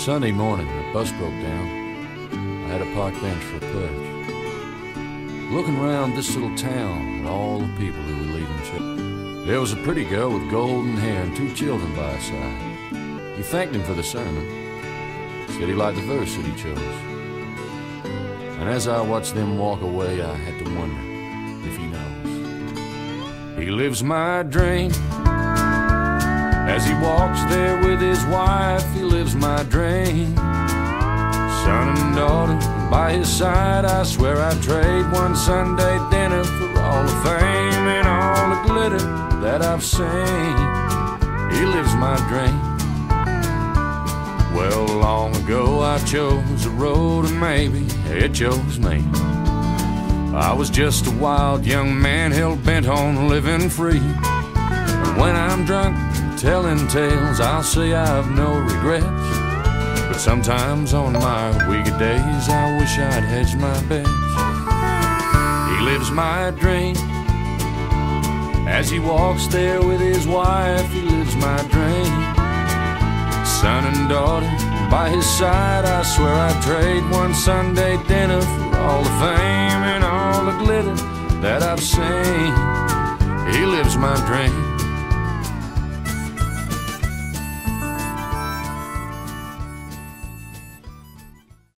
Sunday morning, the bus broke down. I had a park bench for a perch. Looking around this little town and all the people who were leaving church. There was a pretty girl with golden hair and two children by her side. He thanked him for the sermon. Said he liked the verse that he chose. And as I watched them walk away, I had to wonder if he knows. He lives my dream. As he walks there with his wife, he lives my dream. Son and daughter by his side, I swear I'd trade one Sunday dinner for all the fame and all the glitter that I've seen. He lives my dream. Well, long ago I chose a road and maybe it chose me. I was just a wild young man hell bent on living free. When I'm drunk, telling tales, I'll say I've no regrets. But sometimes on my weaker days, I wish I'd hedged my bets. He lives my dream. As he walks there with his wife, he lives my dream. Son and daughter by his side, I swear I'd trade one Sunday dinner for all the fame and all the glitter that I've seen. He lives my dream.